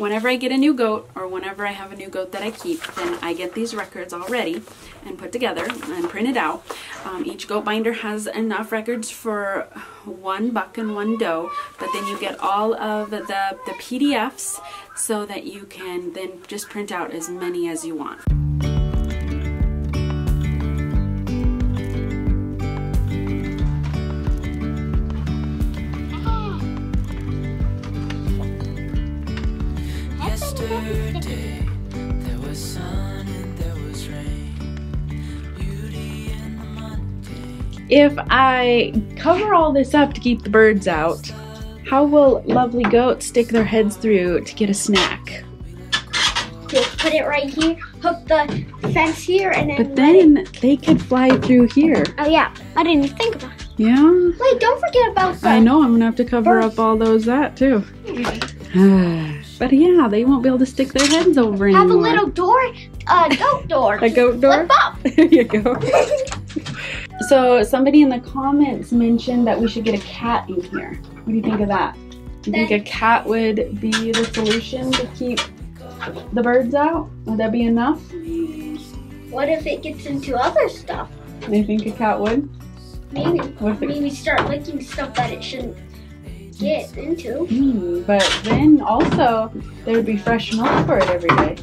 whenever I get a new goat or whenever I have a new goat that I keep, then I get these records all ready and put together and printed out. Um, each goat binder has enough records for one buck and one doe, but then you get all of the, the PDFs so that you can then just print out as many as you want. If I cover all this up to keep the birds out, how will lovely goats stick their heads through to get a snack? Just put it right here, hook the fence here, and then. But then they could fly through here. oh yeah, I didn't even think about. it. Yeah? Wait, don't forget about. I know, I'm gonna have to cover up all those that too. but yeah, they won't be able to stick their heads over anymore. Have a little door, uh, goat door. A goat door? Flip up. there you go. So somebody in the comments mentioned that we should get a cat in here. What do you think of that? Do you think a cat would be the solution to keep the birds out? Would that be enough? What if it gets into other stuff? Do you think a cat would? Maybe. What if it Maybe start licking stuff that it shouldn't get into. Hmm, but then also there would be fresh milk for it every day.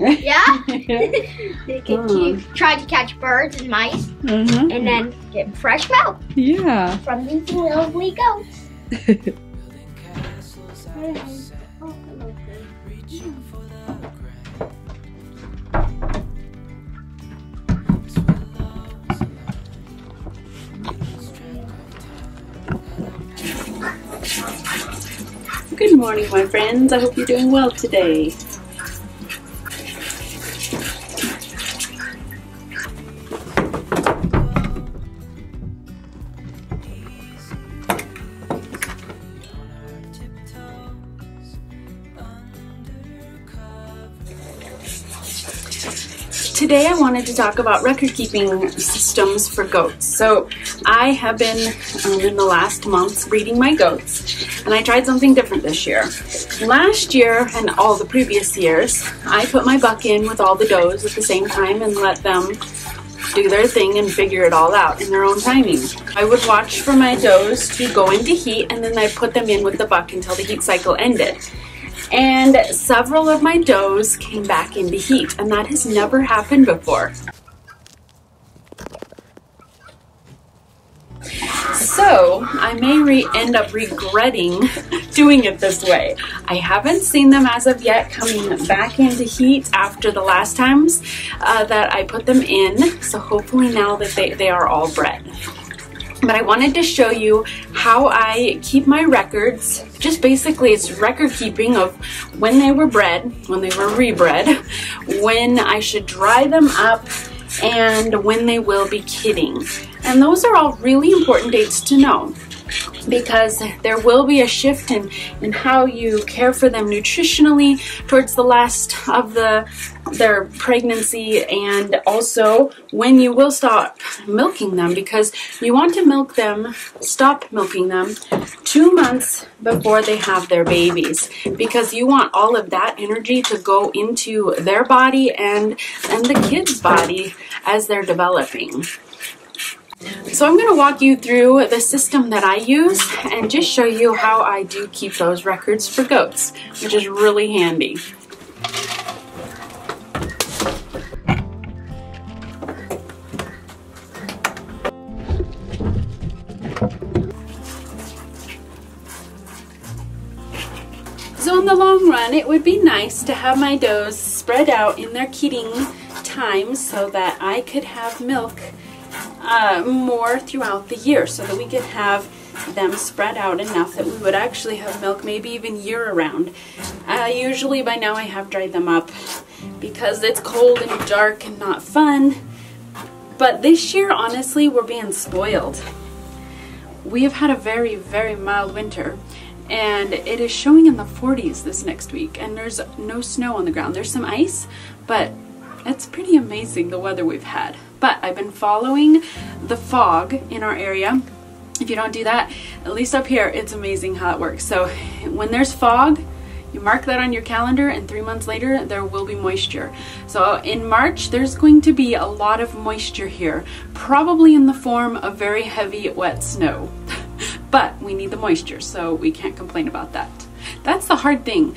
Yeah. they could Hmm. keep try to catch birds and mice, Uh-huh. and then get fresh milk Yeah. from these lovely goats. Castles out reaching for the ground. So we lost lose track of Good morning, my friends. I hope you're doing well today. Today I wanted to talk about record keeping systems for goats. So I have been um, in the last months breeding my goats and I tried something different this year. Last year and all the previous years, I put my buck in with all the does at the same time and let them do their thing and figure it all out in their own timing. I would watch for my does to go into heat and then I put them in with the buck until the heat cycle ended. And several of my does came back into heat, and that has never happened before. So I may end up regretting doing it this way. I haven't seen them as of yet coming back into heat after the last times uh, that I put them in. So hopefully now that they, they are all bred. But I wanted to show you how I keep my records. Just basically, it's record keeping of when they were bred, when they were rebred, when I should dry them up, and when they will be kidding. And those are all really important dates to know because there will be a shift in, in how you care for them nutritionally towards the last of the their pregnancy and also when you will stop milking them. Because you want to milk them stop milking them two months before they have their babies. Because you want all of that energy to go into their body and and the kid's body as they're developing so I'm going to walk you through the system that I use and just show you how I do keep those records for goats, which is really handy. So in the long run, it would be nice to have my does spread out in their kidding times so that I could have milk uh, more throughout the year so that we could have them spread out enough that we would actually have milk maybe even year around. Uh, usually by now I have dried them up because it's cold and dark and not fun. But this year, honestly, we're being spoiled. We have had a very, very mild winter and it is showing in the 40s this next week and there's no snow on the ground. There's some ice, but it's pretty amazing the weather we've had. But I've been following the fog in our area. If you don't do that, at least up here, it's amazing how it works. So when there's fog, You mark that on your calendar, and three months later, there will be moisture. So in March, there's going to be a lot of moisture here, probably in the form of very heavy, wet snow. but we need the moisture, so we can't complain about that. That's the hard thing.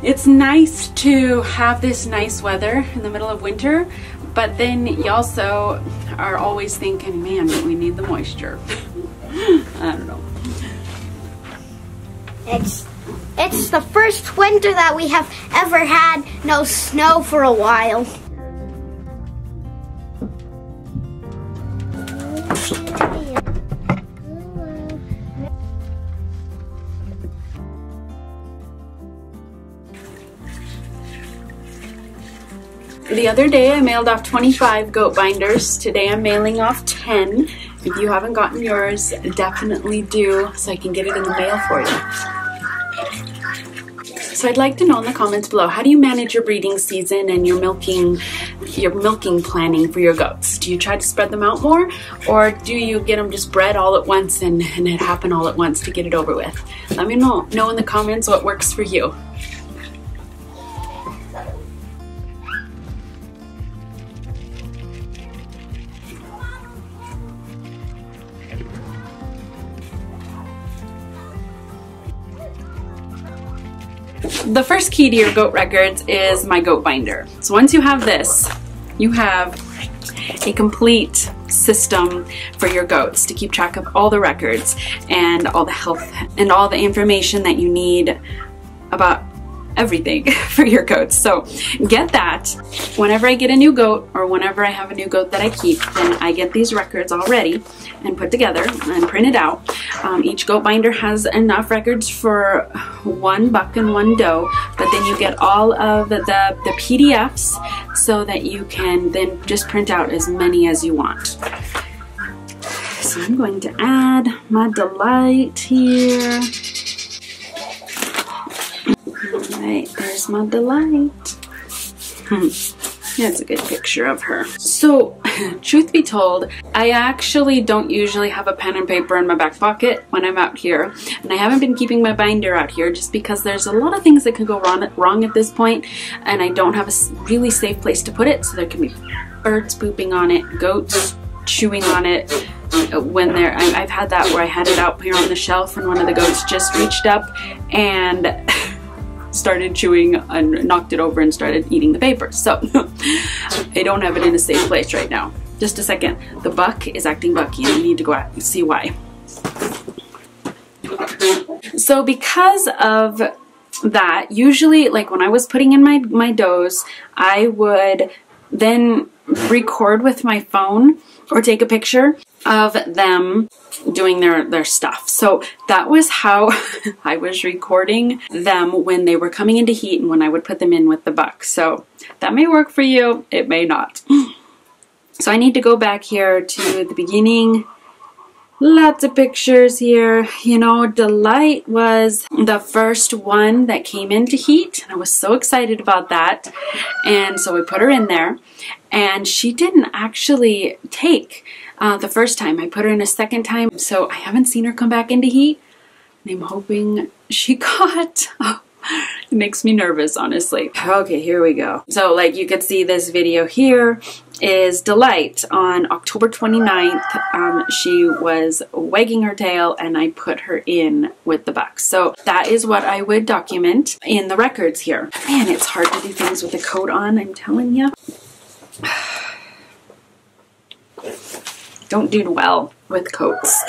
It's nice to have this nice weather in the middle of winter, but then you also are always thinking, man, we need the moisture. I don't know. It's it's the first winter that we have ever had no snow for a while. The other day I mailed off 25 goat binders. Today I'm mailing off 10. If you haven't gotten yours, definitely do so I can get it in the mail for you. So I'd like to know in the comments below, how do you manage your breeding season and your milking your milking planning for your goats? Do you try to spread them out more or do you get them just bred all at once and, and it happen all at once to get it over with? Let me know, know in the comments what works for you. The first key to your goat records is my goat binder. So once you have this, you have a complete system for your goats to keep track of all the records and all the health and all the information that you need about everything for your goats. So get that. Whenever I get a new goat or whenever I have a new goat that I keep, then I get these records already and put together and printed out. Um, each goat binder has enough records for one buck and one doe, but then you get all of the, the PDFs so that you can then just print out as many as you want. So I'm going to add my delight here. Alright, there's my delight. Hmm. That's a good picture of her. So, truth be told, I actually don't usually have a pen and paper in my back pocket when I'm out here. And I haven't been keeping my binder out here just because there's a lot of things that could go wrong, wrong at this point, and I don't have a really safe place to put it. So there can be birds pooping on it, goats chewing on it, uh, when they're I, have had that where I had it out here on the shelf and one of the goats just reached up and started chewing and knocked it over and started eating the paper. So I don't have it in a safe place right now. Just a second. The buck is acting bucky I need to go out and see why. So because of that, usually like when I was putting in my, my does, I would then record with my phone or take a picture of them doing their, their stuff. So that was how I was recording them when they were coming into heat and when I would put them in with the buck. So that may work for you, it may not. So I need to go back here to the beginning. Lots of pictures here. You know, Delight was the first one that came into heat. I was so excited about that. And so we put her in there. And she didn't actually take uh, the first time. I put her in a second time, so I haven't seen her come back into heat. I'm hoping she got. Oh, it makes me nervous, honestly. Okay, here we go. So, like you could see this video here is Delight on October 29th. Um, she was wagging her tail and I put her in with the bucks. So that is what I would document in the records here. Man, it's hard to do things with a coat on, I'm telling you. don't do well with coats.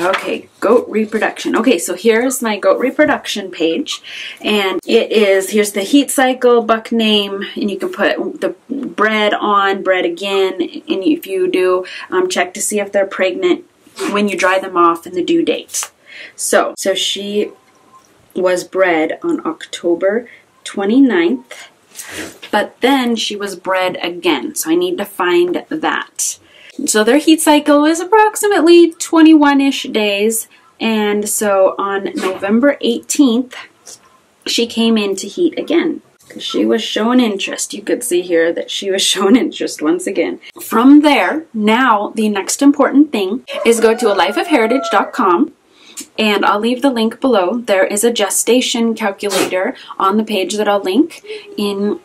okay, goat reproduction. Okay, so here's my goat reproduction page. And it is, here's the heat cycle, buck name, and you can put the bred on, bred again. And if you do, um, check to see if they're pregnant when you dry them off and the due date. So, so she was bred on October 29th but then she was bred again, so I need to find that. So their heat cycle is approximately 21-ish days, and so on November 18th, she came into heat again. Because she was showing interest. You could see here that she was showing interest once again. From there, now the next important thing is go to alifeofheritage.com And I'll leave the link below. There is a gestation calculator on the page that I'll link in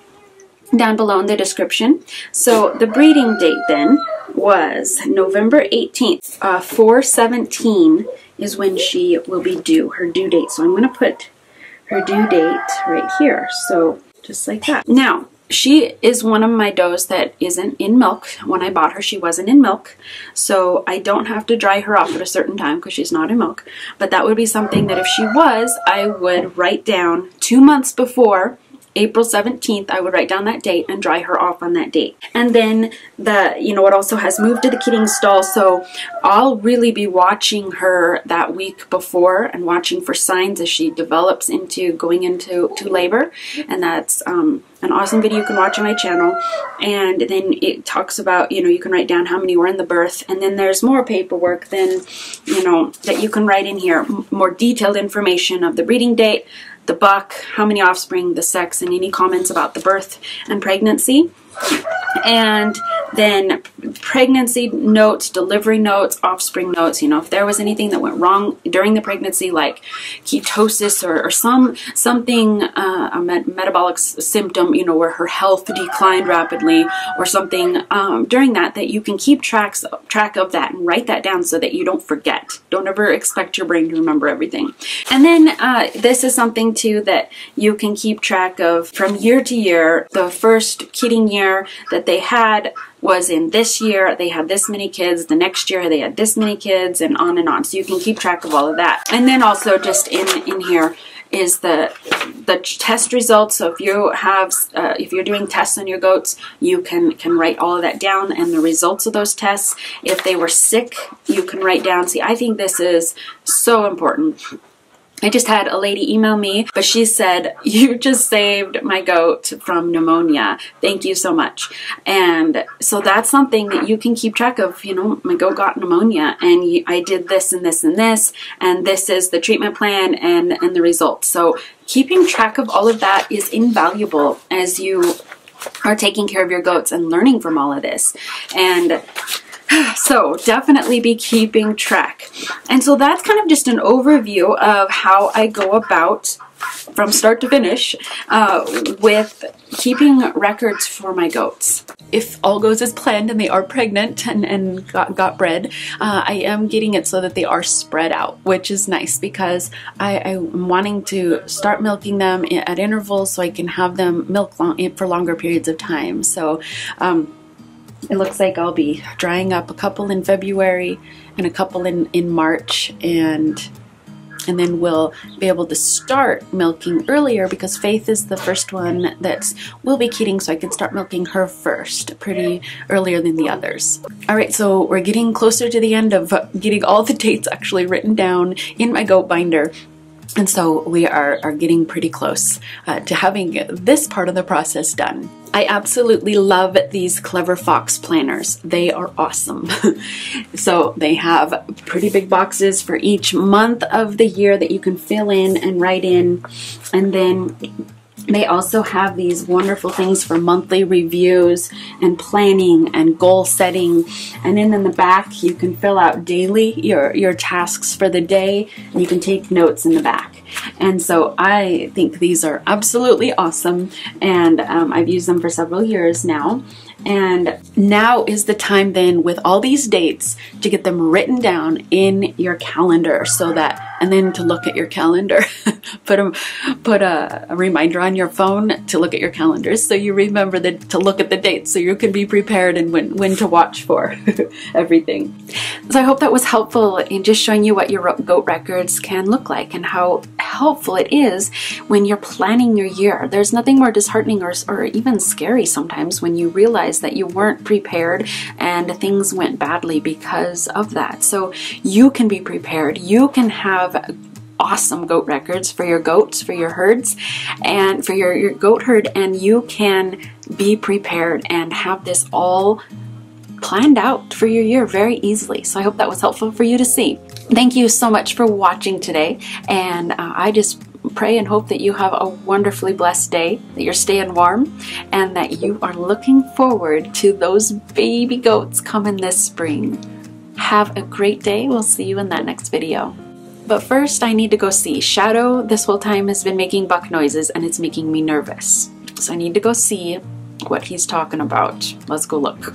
down below in the description. So the breeding date then was November 18th. Uh, 417 is when she will be due, her due date. So I'm going to put her due date right here. So just like that. Now, she is one of my does that isn't in milk. When I bought her, she wasn't in milk. So I don't have to dry her off at a certain time because she's not in milk. But that would be something that if she was, I would write down two months before April 17th, I would write down that date and dry her off on that date. And then the, you know, it also has moved to the kidding stall, so I'll really be watching her that week before and watching for signs as she develops into going into to labor. And that's um, an awesome video you can watch on my channel. And then it talks about, you know, you can write down how many were in the birth. And then there's more paperwork then, you know, that you can write in here, more detailed information of the breeding date, the buck, how many offspring, the sex, and any comments about the birth and pregnancy. And then pregnancy notes, delivery notes, offspring notes. You know, if there was anything that went wrong during the pregnancy, like ketosis or, or some something, uh, a met metabolic symptom, you know, where her health declined rapidly, or something um, during that, that you can keep tracks track of that and write that down so that you don't forget. Don't ever expect your brain to remember everything. And then uh, this is something too that you can keep track of from year to year. The first kidding year that they had was in this year they had this many kids the next year they had this many kids and on and on. So you can keep track of all of that. And then also just in in here is the the test results. So if you have uh, if you're doing tests on your goats you can can write all of that down and the results of those tests. If they were sick you can write down. See i think this is so important I just had a lady email me, but she said, You just saved my goat from pneumonia. Thank you so much. And so that's something that you can keep track of. You know, my goat got pneumonia, and I did this and this and this, and this is the treatment plan and, and the results. So keeping track of all of that is invaluable as you are taking care of your goats and learning from all of this. And so definitely be keeping track. And so that's kind of just an overview of how I go about from start to finish uh, with keeping records for my goats. If all goes as planned and they are pregnant and, and got, got bred, uh, I am getting it so that they are spread out, which is nice because I, I'm wanting to start milking them at intervals so I can have them milk long, for longer periods of time. So um, it looks like I'll be drying up a couple in February and a couple in, in March and and then we'll be able to start milking earlier because Faith is the first one that will be kidding so I can start milking her first pretty earlier than the others. Alright so we're getting closer to the end of getting all the dates actually written down in my goat binder and so we are, are getting pretty close uh, to having this part of the process done. I absolutely love these Clever Fox planners. They are awesome. so they have pretty big boxes for each month of the year that you can fill in and write in. And then they also have these wonderful things for monthly reviews and planning and goal setting. And then in the back, you can fill out daily your, your tasks for the day and you can take notes in the back. And so I think these are absolutely awesome and um, I've used them for several years now. And now is the time then with all these dates to get them written down in your calendar so that and then to look at your calendar. put a put a, a, reminder on your phone to look at your calendars so you remember the, to look at the dates so you can be prepared and when, when to watch for everything. So I hope that was helpful in just showing you what your goat records can look like and how helpful it is when you're planning your year. There's nothing more disheartening or, or even scary sometimes when you realize that you weren't prepared and things went badly because of that. So you can be prepared. You can have have awesome goat records for your goats, for your herds, and for your, your goat herd, and you can be prepared and have this all planned out for your year very easily. So I hope that was helpful for you to see. Thank you so much for watching today, and uh, I just pray and hope that you have a wonderfully blessed day, that you're staying warm, and that you are looking forward to those baby goats coming this spring. Have a great day. We'll see you in that next video. But first, I need to go see. Shadow this whole time has been making buck noises and it's making me nervous. So I need to go see what he's talking about. Let's go look.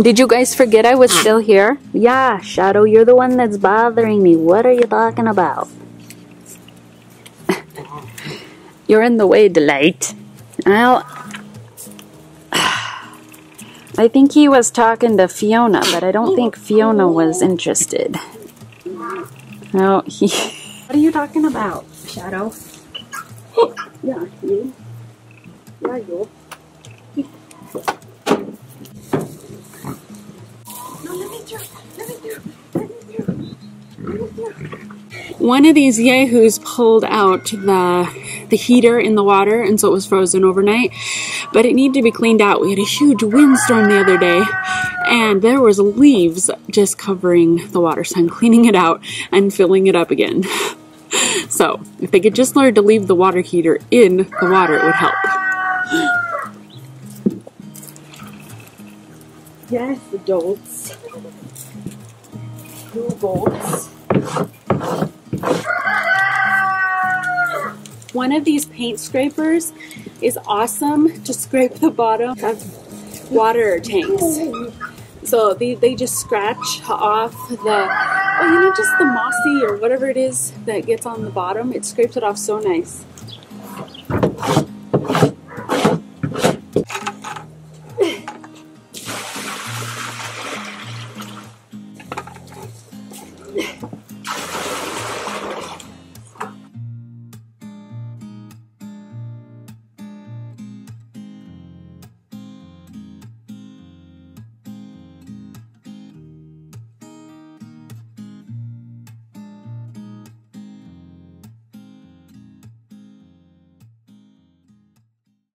Did you guys forget I was still here? Yeah, Shadow, you're the one that's bothering me. What are you talking about? You're in the way, Delight. Well, I think he was talking to Fiona, but I don't think Fiona was interested. No, he. What are you talking about, Shadow? yeah, you. Yeah, you. One of these yahoos pulled out the the heater in the water and so it was frozen overnight. But it needed to be cleaned out. We had a huge windstorm the other day and there was leaves just covering the water. So I'm cleaning it out and filling it up again. So if they could just learn to leave the water heater in the water, it would help. Yes, adults. Adults. One of these paint scrapers is awesome to scrape the bottom of water tanks. So they, they just scratch off the, oh, you know, just the mossy or whatever it is that gets on the bottom. It scrapes it off so nice.